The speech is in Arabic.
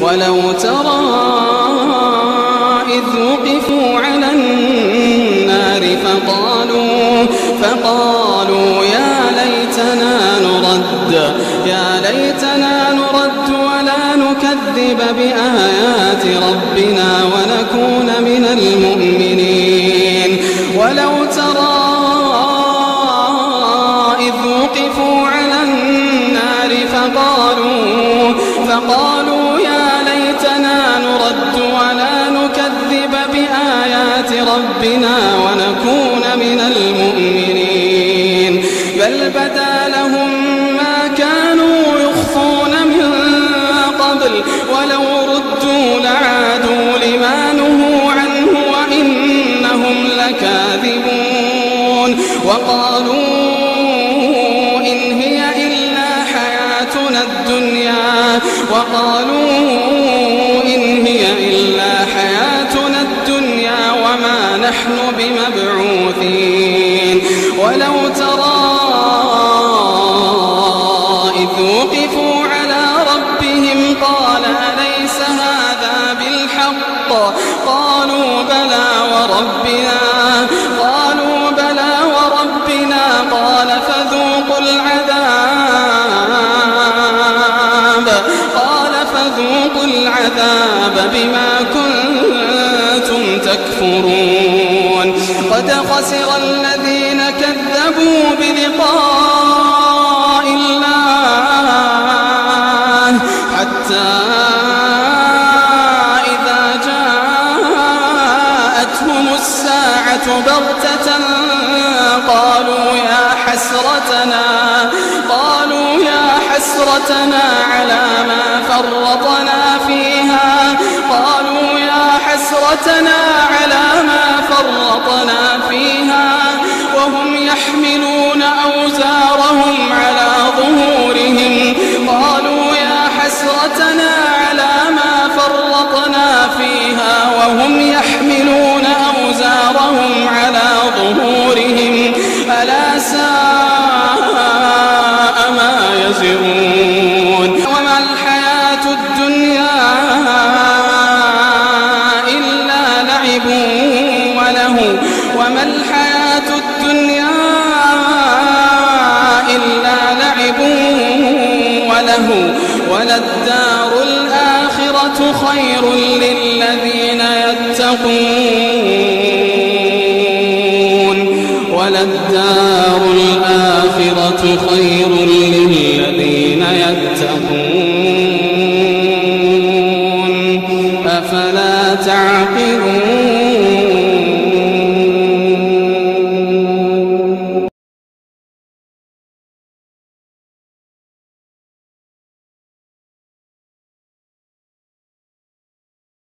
ولو ترى إذ وقفوا على النار فقالوا فقالوا يا ليتنا نرد يا ليتنا نرد ولا نكذب بآيات ربنا ونكون من المؤمنين. ولو ترى إذ وقفوا على النار فقالوا فقالوا ربنا ونكون من المؤمنين. بل بدا لهم ما كانوا يخفون من قبل ولو ردوا لعادوا لما نهوا عنه وإنهم لكاذبون. وقالوا إن هي إلا حياتنا الدنيا. وقالوا نحن بمبعوثين. ولو ترى إذ وقفوا على ربهم قال أليس هذا بالحق؟ قالوا بلى وربنا. قالوا بلى وربنا. قال فذوقوا العذاب فذوقوا العذاب بما كنتم تكفرون. قد خسر الذين كذبوا بلقاء الله حتى إذا جاءتهم الساعة بغتة قالوا يا حسرتنا قالوا يا حسرتنا على ما فرطنا فيها. قالوا يا حسرتنا على ما فرطنا فيها. وهم يحملون خير للذين يتقون وللدار الآخرة خير للذين يتقون.